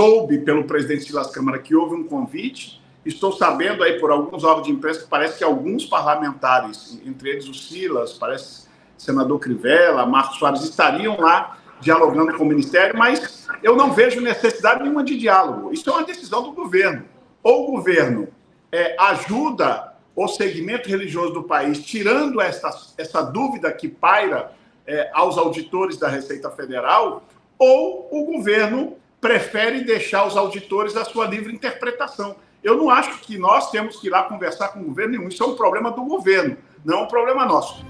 soube pelo presidente Silas Câmara que houve um convite. Estou sabendo aí por alguns órgãos de imprensa que parece que alguns parlamentares, entre eles o Silas, parece senador Crivella, Marcos Soares, estariam lá dialogando com o Ministério, mas eu não vejo necessidade nenhuma de diálogo. Isso é uma decisão do governo. Ou o governo é, ajuda o segmento religioso do país, tirando essa, essa dúvida que paira é, aos auditores da Receita Federal, ou o governo prefere deixar os auditores à sua livre interpretação. Eu não acho que nós temos que ir lá conversar com o governo nenhum. Isso é um problema do governo, não é um problema nosso.